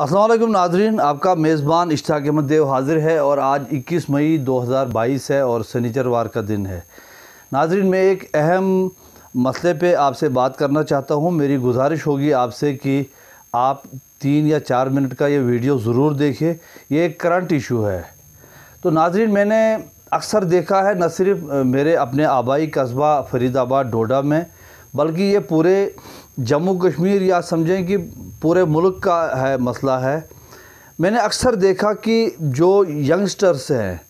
असलम नाजरीन, आपका मेज़बान इश्ताक अहमद देव हाजिर है और आज 21 मई 2022 है और सनीचरवार का दिन है। नाजरीन, मैं एक अहम मसले पे आपसे बात करना चाहता हूँ। मेरी गुजारिश होगी आपसे कि आप तीन या चार मिनट का ये वीडियो ज़रूर देखें ये एक करंट इशू है। तो नाजरीन, मैंने अक्सर देखा है, न सिर्फ़ मेरे अपने आबाई कस्बा फरीदाबाद डोडा में, बल्कि ये पूरे जम्मू कश्मीर, या समझें कि पूरे मुल्क का है, मसला है। मैंने अक्सर देखा कि जो यंगस्टर्स हैं,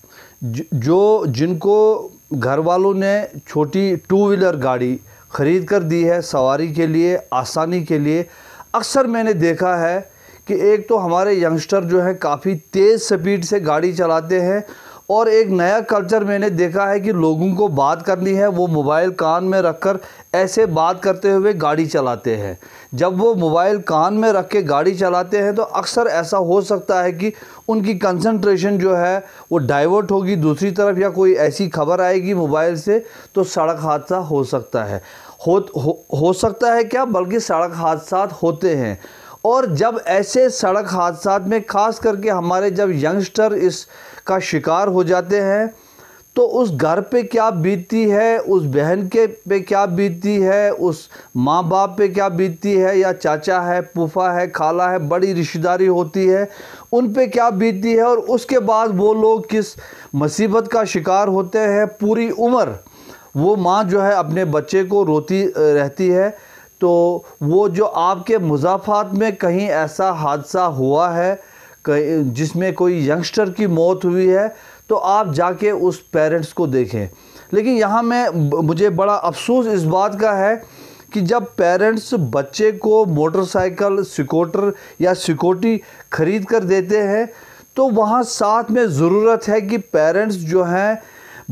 जो जिनको घर वालों ने छोटी टू व्हीलर गाड़ी ख़रीद कर दी है सवारी के लिए, आसानी के लिए, अक्सर मैंने देखा है कि एक तो हमारे यंगस्टर जो हैं काफ़ी तेज़ स्पीड से गाड़ी चलाते हैं और एक नया कल्चर मैंने देखा है कि लोगों को बात करनी है वो मोबाइल कान में रखकर ऐसे बात करते हुए गाड़ी चलाते हैं। जब वो मोबाइल कान में रख के गाड़ी चलाते हैं तो अक्सर ऐसा हो सकता है कि उनकी कंसंट्रेशन जो है वो डाइवर्ट होगी दूसरी तरफ़ या कोई ऐसी खबर आएगी मोबाइल से तो सड़क हादसा हो सकता है। हो हो, हो सकता है क्या? बल्कि सड़क हादसा होते हैं। और जब ऐसे सड़क हादसा में, ख़ास करके हमारे जब यंगस्टर इस का शिकार हो जाते हैं तो उस घर पे क्या बीतती है, उस बहन के पे क्या बीतती है, उस माँ बाप पे क्या बीतती है, या चाचा है पुफा है, खाला है, बड़ी रिश्तेदारी होती है, उन पे क्या बीतती है, और उसके बाद वो लोग किस मुसीबत का शिकार होते हैं, पूरी उम्र वो माँ जो है अपने बच्चे को रोती, रहती है। तो वो जो आपके मुजाफात में कहीं ऐसा हादसा हुआ है जिसमें कोई यंगस्टर की मौत हुई है तो आप जाके उस पेरेंट्स को देखें। लेकिन यहाँ में, मुझे बड़ा अफसोस इस बात का है कि जब पेरेंट्स बच्चे को मोटरसाइकिल, स्कूटर या सिक्योरिटी ख़रीद कर देते हैं तो वहाँ साथ में ज़रूरत है कि पेरेंट्स जो हैं,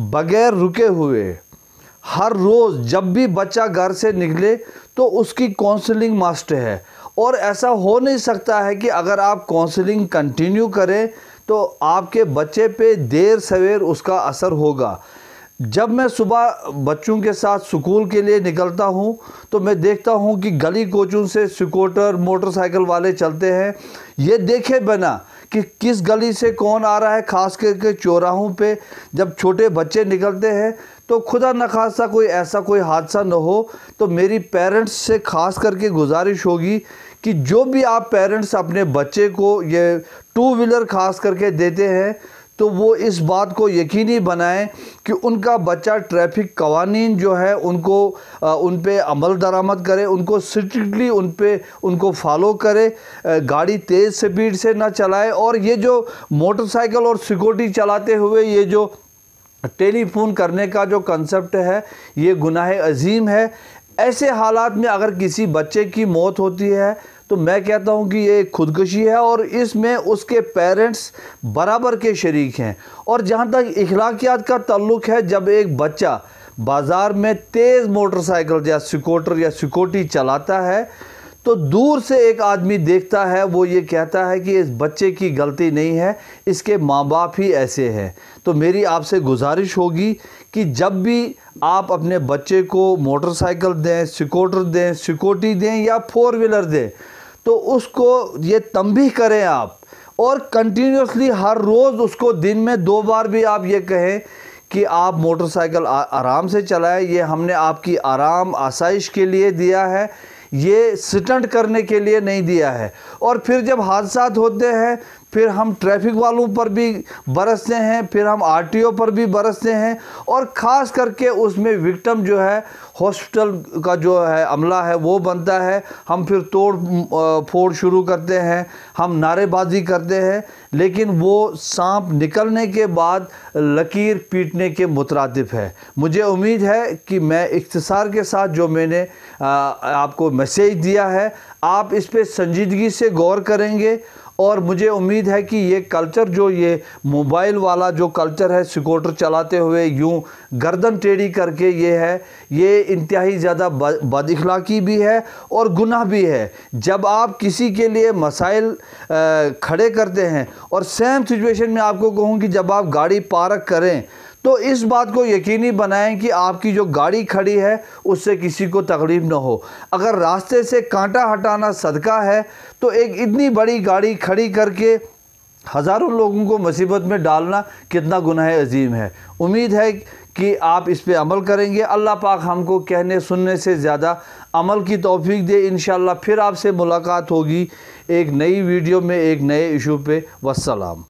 बग़ैर रुके हुए हर रोज़ जब भी बच्चा घर से निकले तो उसकी काउंसलिंग मास्टर है। और ऐसा हो नहीं सकता है कि अगर आप काउंसलिंग कंटिन्यू करें तो आपके बच्चे पे देर सवेर उसका असर होगा। जब मैं सुबह बच्चों के साथ स्कूल के लिए निकलता हूँ तो मैं देखता हूँ कि गली कोचों से स्कूटर मोटरसाइकिल वाले चलते हैं। ये देखे बिना कि किस गली से कौन आ रहा है, ख़ास करके चौराहों पे जब छोटे बच्चे निकलते हैं तो खुदा न खासा कोई ऐसा कोई हादसा न हो। तो मेरी पेरेंट्स से ख़ास करके गुजारिश होगी कि जो भी आप पेरेंट्स अपने बच्चे को ये टू व्हीलर खास करके देते हैं तो वो इस बात को यकीनी बनाएँ कि उनका बच्चा ट्रैफ़िक कवानीन जो है उनको आ, उन पे अमल दरामद करे उनको स्ट्रिक्टली उन पर उनको फॉलो करे गाड़ी तेज़ स्पीड से ना चलाए। और ये जो मोटरसाइकिल और सिक्योरिटी चलाते हुए ये जो टेलीफोन करने का जो कंसेप्ट है, ये गुनाह अजीम है। ऐसे हालात में अगर किसी बच्चे की मौत होती है तो मैं कहता हूँ कि ये खुदकशी है और इसमें उसके पेरेंट्स बराबर के शरीक हैं। और जहाँ तक इखलाकियात का ताल्लुक है, जब एक बच्चा बाज़ार में तेज़ मोटरसाइकिल या स्कूटर या सिक्योरिटी चलाता है तो दूर से एक आदमी देखता है, वो ये कहता है कि इस बच्चे की गलती नहीं है, इसके माँ बाप ही ऐसे हैं। तो मेरी आपसे गुजारिश होगी कि जब भी आप अपने बच्चे को मोटरसाइकिल दें, स्कूटर दें सिक्योरिटी दें या फोर व्हीलर दें तो उसको ये तंबी करें आप। और कंटिन्यूसली हर रोज़ उसको दिन में दो बार भी आप ये कहें कि आप मोटरसाइकिल आराम से चलाएँ। ये हमने आपकी आराम, आसाइश के लिए दिया है। ये स्टंट करने के लिए नहीं दिया है। और फिर जब हादसा होते हैं फिर हम ट्रैफ़िक वालों पर भी बरसते हैं, फिर हम आरटीओ पर भी बरसते हैं और ख़ास करके उसमें विक्टम जो है, हॉस्पिटल का जो है, अमला है, वो बनता है। हम फिर तोड़ फोड़ शुरू करते हैं, हम नारेबाजी करते हैं, लेकिन वो सांप निकलने के बाद लकीर पीटने के मुतरदफ है। मुझे उम्मीद है कि मैं इख्तसार के साथ जो मैंने आपको मैसेज दिया है, आप इस पर संजीदगी से गौर करेंगे और मुझे उम्मीद है कि ये कल्चर जो ये मोबाइल वाला जो कल्चर है, स्कूटर चलाते हुए यूँ गर्दन टेढ़ी करके ये है, ये इंतहाई ज़्यादा बदखलाकी भी है और गुनाह भी है। जब आप किसी के लिए मसाइल खड़े करते हैं और सेम सिचुएशन में आपको कहूँ कि जब आप गाड़ी पार्क करें तो इस बात को यकीनी बनाएँ कि आपकी जो गाड़ी खड़ी है, उससे किसी को तकलीफ़ ना हो। अगर रास्ते से कांटा हटाना सदका है तो एक इतनी बड़ी गाड़ी खड़ी करके हज़ारों लोगों को मुसीबत में डालना कितना गुनाह अजीम है। उम्मीद है कि आप इस पर अमल करेंगे। अल्लाह पाक हमको कहने, सुनने से ज़्यादा अमल की तौफीक दे। इन फिर आपसे मुलाकात होगी एक नई वीडियो में, एक नए इशू पे। वसलाम